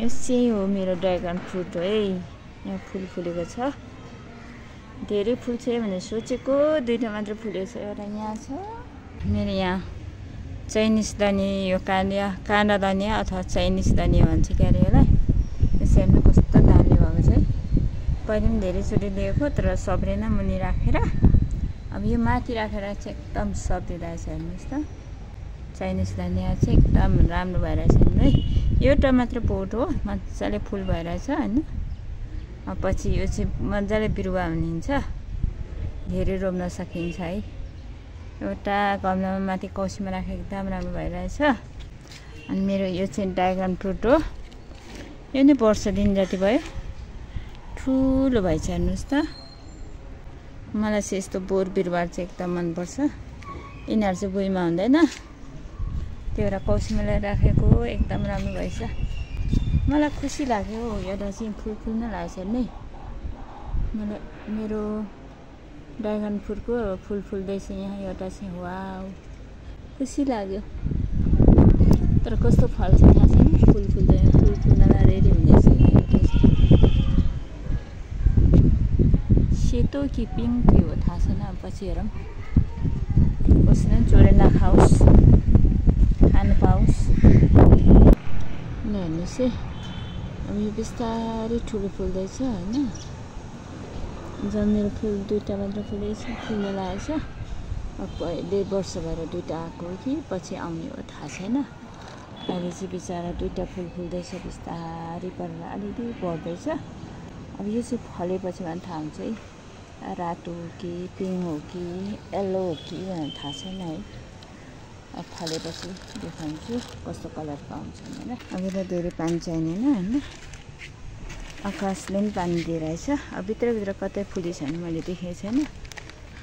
यो चाहिँ हो मेरो ड्रागन फ्रुट हो। है यहाँ फुल फुलेको छ। धेरै फुल छ भनेर सोचेको दुइटा मात्र फुलेको छ। एउटा यहाँ छ मेरो यहाँ चाइनिज धनिया यो कानिया काना धनिया अथवा चाइनिज धनिया भन्छ क्या अरे यसलाई? यो हेर्नु कस्तो दामी भएको छ पहिले पनि धेरैचोटि लिएको तर सब्रेन मुनि राखेर अब यो माथि राखेर चाहिँ एकदम सब्रिरहेछ हेर्नुहोस् त। चाइनिज धनिया चाहिँ एकदम राम्रो भइरहेछ हेर्नु है। एउटा मात्र पोट हो मजाले फुल भइरहेछ होइन। पछि यो चाहिँ मजाले बिरुवा हुनिन्छ धेरै रोप्न सकिन्छ है। एउटा गमलामा माथि कौसीमा राखेको एकदम राम्रो भइरहेछ। अनि मेरो यो चाहिँ ड्रागन फ्रुट हो। यो नै वर्ष दिन जति भयो ठुलो भएछ हेर्नुहोस् त। मलाई चाहिँ यस्तो बोर बिरुवा चाहिँ एकदम मनपर्छ। यिनीहरू चाहिँ बुइमा हुँदैन। त्यो भएर कौसीमा राखेको एकदम राम्रो भएछ। मलाई खुसी लाग्यो एउटा चाहिँ फुल फुल नै लागेको छ नि। मलाई मेरो ड्रागन फ्रुटको फुल फुल्दैछ यहाँ एउटा चाहिँ वा खुसी लाग्यो। तर कस्तो फल्छ थाहा छैन फुल फुल्दैन फुल फुल्नलाई रेडी हुँदैछ। सेतो कि पिङ्क हो थाहा छैन पछि हेरौँ। कसैले चोरेर नखाओस्। खानु पाओस् ल हेर्नुहोस् है अब यो बिस्तारै ठुलो फुल्दैछ होइन जन्मेर फुल दुइटा मात्र फुलेछ फुल्न अब डेढ वर्ष भएर दुइटा आएको हो कि पछि आउने हो थाहा छैन अहिले चाहिँ बिचरा दुइटा फुल फुल्दैछ बिस्तारै परेर अलिअलि बढ्दैछ अब यो चाहिँ फलेपछि भने थाहा हुन्छ है रातो हो कि पिङ्क हो कि यल्लो हो कि भनेर थाहा छैन है फलेपछि देखाउँछु कस्तो कलरको आउँछ भनेर। अब यसलाई धेरै पानी चाहिँदैन होइन आकाशले पनि पानी दिइरहेछ। अब भित्रभित्र कतै फुलेछ भने मैले देखेको छैन।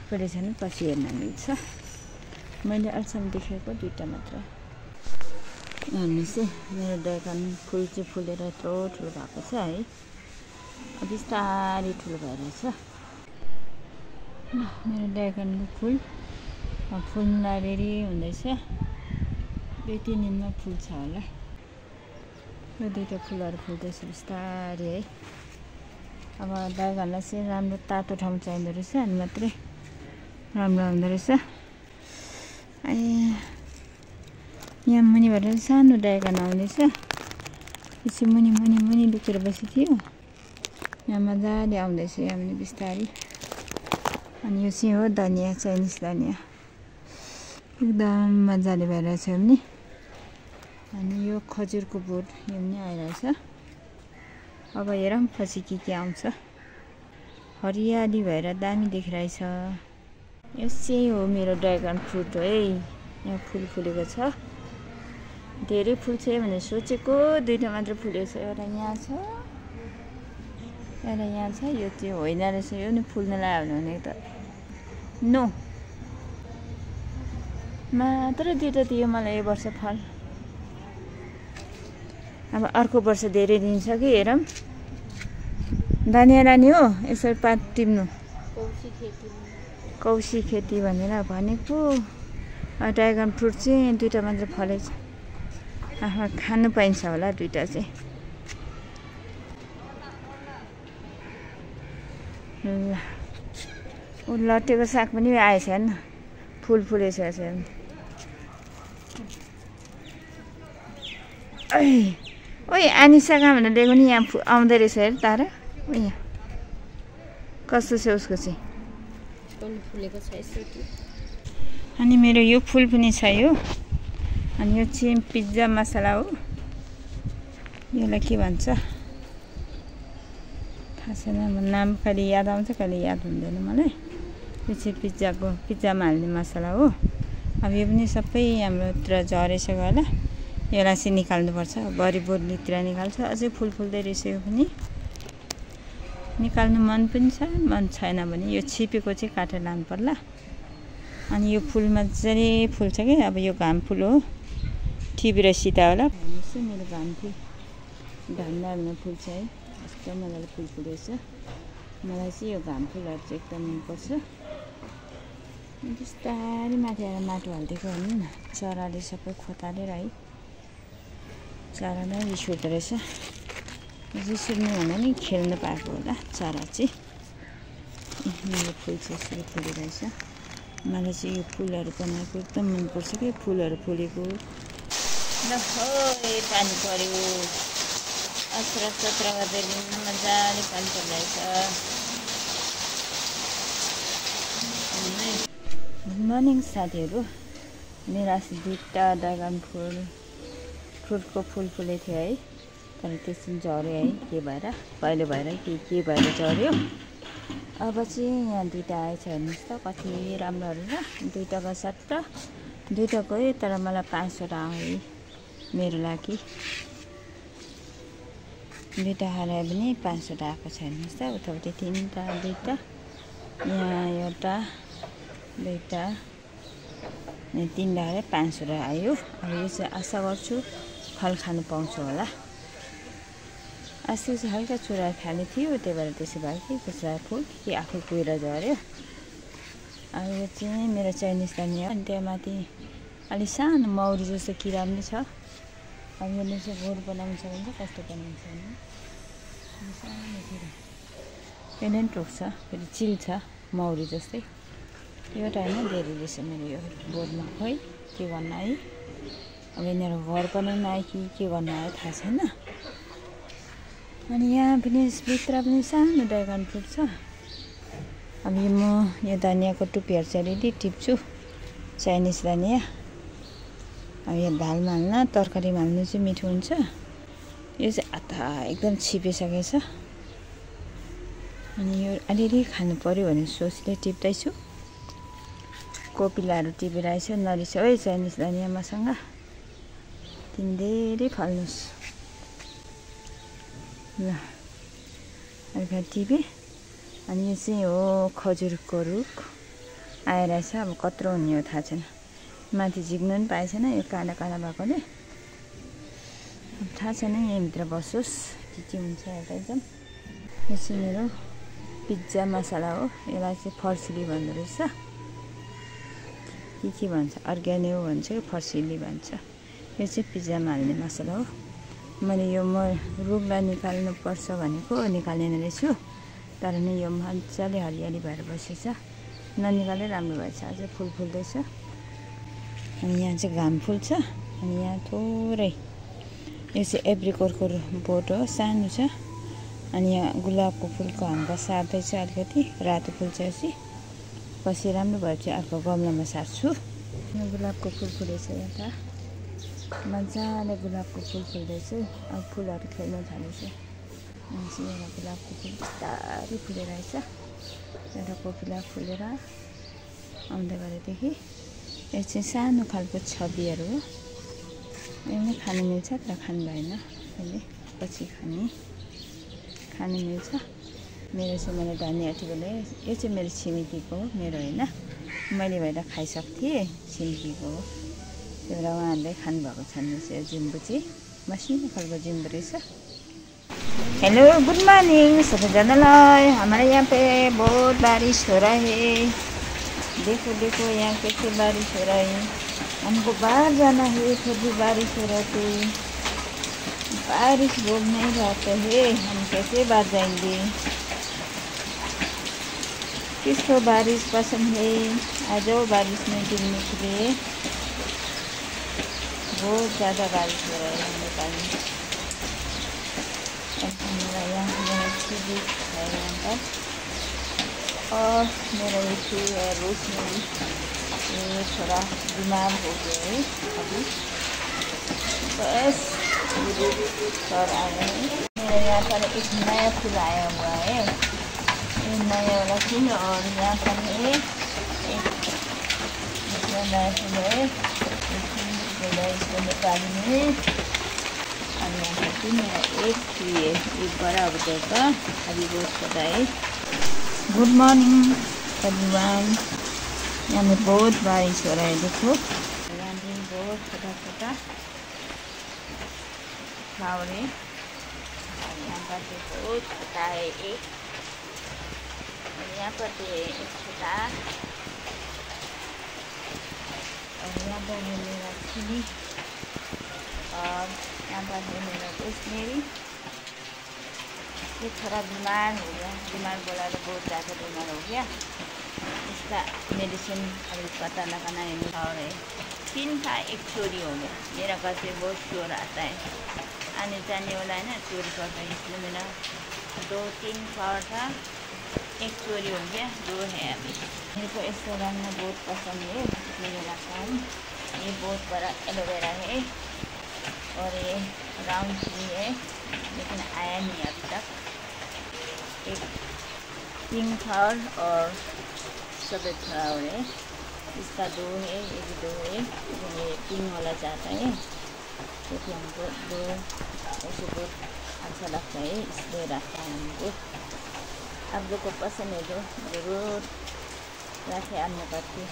फुलेको छैन पछि हेर्न मिल्छ। मैले अहिलेसम्म देखेको दुइटा मात्र। हेर्नुहोस् है मेरो ड्रागन फुल चाहिँ फुलेर यत्रो ठुलो भएको छ है। बिस्तारै ठुलो भइरहेछ। मेरो ड्रागनको फुल। फुल्न रेडी हुँदैछ दुई तिन दिनमा फुल्छ होला यो दुइटा फुलहरू फुल्दैछ बिस्तारै है अब ड्रागनलाई चाहिँ राम्रो तातो ठाउँ चाहिँदो रहेछ अनि मात्रै राम्रो हुँदो रहेछ अनि यहाँ मुनिबाट सानो ड्रागन आउँदैछ चाहिँ मुनि मुनि मुनि लुकेर बसेको थियो यहाँ मजाले आउँदैछ यहाँ पनि बिस्तारै अनि यो चाहिँ हो धनियाँ चाइनिज धनियाँ एकदम मजाले भइरहेछ भने अनि यो खजुरको बोट यो पनि आइरहेछ अब हेरौँ पछि के के आउँछ हरियाली भएर दामी देखिरहेछ यो चाहिँ हो मेरो ड्रागन फ्रुट हो है यहाँ फुल फुलेको छ धेरै फुल छ भनेर सोचेको दुइटा मात्र फुलेको छ एउटा यहाँ छ एउटा यहाँ छ यो चाहिँ होइन रहेछ यो नि फुल्न लाग्यो भने त नो मात्र दुइटा दियो मलाई यो वर्ष फल। अब अर्को वर्ष धेरै दिन्छ कि हेरौँ। धानिया लाने हो यसो पात टिप्नु। कौसी खेती। भनेर भनेको। ड्रागन फ्रुट चाहिँ दुइटा मात्र फलेछ खानु पाइन्छ होला दुइटा चाहिँ। ल ऊ लट्टेको साग पनि आएछ हेर्न। फुल फुलेछ हेर्नु। ओइ आनिसा कहाँ भनेर लिएको नि? यहाँ आउँदो रहेछ हेर तारा। ऊ यहाँ। कस्तो छ उसको चाहिँ? अनि मेरो यो फुल पनि छ यो। अनि यो चाहिँ पिज्जा मसला हो। यसलाई के भन्छ? थाहा छैन नाम कहिले याद आउँछ कहिले याद हुँदैन मलाई। यो चाहिँ पिज्जाको पिज्जामा हाल्ने मसला हो। अब यो पनि सबै हाम्रोतिर झरेछ होला। यसलाई चाहिँ निकाल्नुपर्छ भरि बोलीतिर निकाल्छ। अझै फुल फुल्दै रहेछ यो पनि निकाल्नु मन पनि छ मन छैन भने यो छिपेको चाहिँ काटेर लानु पर्ला। अनि यो फुल मजाले फुल्छ कि? अब यो घाम फुल हो। टिपेर सिधा होला। है मेरो घाम फुल। धन्दामा फुल्छ है। यस्तो मजाले फुल फुलेछ। मलाई चाहिँ यो घाम फुलहरू चाहिँ एकदम मनपर्छ। बिस्तारै माथि आएर माटो हालिदिएको हेर्नु न। चराले सबै खोतालेर है। चरा नै रिस उठ्दो रहेछ जसरी नै भन्दा नि खेल्न पाएको होला चरा चाहिँ मेरो फुल चाहिँ यसरी फुलिरहेछ मलाई चाहिँ यो फुलहरू बनाएको एकदम मनपर्छ कि फुलहरू फुलेको ल पानी पऱ्यो अत्र सत्र गर्दै मजाले पानी परिरहेछ गुड मर्निङ साथीहरू मेरो अस्ति दुईवटा ड्रागन फुल फ्रुटको फुल फुलेको थियो है। तर त्यसमा झऱ्यो है के भएर? कहिले भएर के के भएर झऱ्यो? अब चाहिँ यहाँ दुइटा आएछ हेर्नुहोस् त कति राम्रोहरू र दुइटाको सट्टा दुइटाकै तर मलाई पाँचवटा आयो मेरो लागि। दुइटा हरायो भने पाँचवटा आएको छ हेर्नुहोस् त उतापट्टि तिनवटा दुइटा यहाँ एउटा दुइटा तिनवटा हरायो पाँचवटा आयो। अब यो चाहिँ आशा गर्छु फल खानु पाउँछु होला। अस्ति चाहिँ हल्का चुरा खाने थियो त्यही भएर त्यसो भयो कि खुसरा फुल कि आफू कुहिर झऱ्यो। अब यो चाहिँ मेरो चाइनिज धनिया अनि त्यहाँ माथि अलिक सानो मौरी जस्तो किरा पनि छ। अब यसले चाहिँ घोर बनाउँछ भने कस्तो बनाउँछ भने? सानो किरा। यसले पनि टोक्छ फेरि चिल्छ मौरी जस्तै। एउटा होइन धेरै रहेछ मेरो यो बोर्डमा खोइ के गर्नु है? अब यिनीहरू घर बनाउनु आयो कि के गर्नु आयो थाहा छैन। अनि यहाँ पनि भित्र पनि सानो ड्रागन फ्रुट छ। अब यो म यो धनियाँको टुप्पीहरू चाहिँ अलिअलि टिप्छु। चाइनिज धनियाँ। अब यो दालमा हाल्न तरकारीमा हाल्नु चाहिँ मिठो हुन्छ। यो चाहिँ आधा एकदम छिपिसकेछ। अनि यो अलिअलि खानु पऱ्यो भने सोचले टिप्दैछु। कोपिलाहरू टिपिरहेछ नरिस है चाइनिज धनियाँ मसँग तिमी धेरै फल्नुहोस् ल हल्का टिपेँ अनि यो चाहिँ हो खजुरको रुख आएर चाहिँ अब कत्रो हुने हो थाहा छैन माथि झिक्नु पनि पाएको छैन यो काला काला भएकोले थाहा छैन यहीँभित्र बसोस् के के हुन्छ हेर्दा एकदम यो चाहिँ मेरो पिज्जा मसला हो यसलाई चाहिँ फर्सिली भन्दो रहेछ के के भन्छ अर्ग्यानिक भन्छ फर्सिली भन्छ यो चाहिँ पिज्जामा हाल्ने मसला हो। मैले यो म रुखलाई निकाल्नुपर्छ भनेको निकालेन रहेछु तर नि यो मजाले हरियाली भएर बसेछ। ननिकाले राम्रो भएछ। अझै फुल फुल्दैछ। अनि यहाँ चाहिँ घाम फुल्छ। अनि यहाँ थोरै यो चाहिँ एप्रिकोटको बोट हो। सानो छ। अनि यहाँ गुलाबको फुलको हाम्रा सार्दैछ अलिकति। रातो फुल चाहिँ पछि पछि राम्रो भएपछि अर्को गमलामा सार्छु। गुलाबको फुल फुलेछ यता। मजाले गुलाबको फुल फुल्दैछ। अब फुलहरू खेल्न थालेछ। चाहिँ एउटा गुलाबको फुल बिस्तारै फुलिरहेछ एउटा कोपिला फुलेर आउँदै गरेदेखि यो चाहिँ सानो खालको छविहरू हो। यो पनि खानु मिल्छ तर खानु भएन। अहिले पछि खाने। खानु मिल्छ। मेरो चाहिँ मैले धनियाँ टिपेर यो चाहिँ मेरो छिमेकीको हो मेरो होइन। मैले भएर खाइसक्थेँ छिमेकीको हो। भएर उहाँहरूले खानुभएको यो जिम्बू चाहिँ मसिनो खालको जिम्बू रहेछ हेलो गुड मॉर्निंग सबैजनालाई हमारे यहाँ पे बहुत बारिश हो रहा है देखो देखो यहाँ कैसे बारिश हो रहा है हमको बाहर जाना है फिर भी बारिश हो रहा है बारिश लोग नहीं रहते हैं हम कैसे बाहर जाएँगे किसको बारिश पसंद है आ जाओ बारिश में गिरने के लिए बहुत ज़्यादा बारिश हो रहा है हम नेपाल में मेरा यहाँ मेरा टीवी है यहाँ पर। और मेरा ये थी है रोशनी ये थोड़ा बीमार हो गया है अभी। बस, और आए मेरा यहाँ पर एक नया फूल आया हुआ है। ये नया वाला फूल, और यहाँ पर है एक नया फूल है। फूल बोला इसको निकालने और यहाँ पर भी मेरा एक ही है एक बड़ा उधर का अभी बहुत छोटा है गुड मॉर्निंग एवरीवन यहाँ में बहुत बारिश हो रहा है देखो यहाँ भी बहुत छोटा छोटा फ्लावर है और यहाँ पर भी बहुत छोटा है एक और यहाँ पर भी है एक छोटा और यहाँ पर है चिली और यहाँ पर है मेरा रोसमेरी ये थोड़ा बीमार हो गया। बीमार बोला तो बहुत ज़्यादा बीमार हो गया। इसका मेडिसिन अभी पता लगाना है और तीन था एक चोरी हो गया। मेरा घर से बहुत चोर आता है। आने जाने वाला है ना, चोरी करता है इसलिए मेरा दो तीन फ्लावर था। एक चोरी हो गया, दो है अभी। मेरे को ऐसा रंगना बहुत पसंद है रखा हूँ ये बहुत बड़ा एलोवेरा है और ये राउंड ट्री है, लेकिन आया नहीं अभी तक। एक पिंक फ्लावर और सफ़ेद फ्लावर है इसका दो है, ये भी दो है। लेकिन ये पिंक वाला चाहता है, क्योंकि हमको दो ऐसे बहुत अच्छा लगता है, इसलिए रखा है हमको। आप लोग को पसंद है तो ज़रूर रखे अन्य करके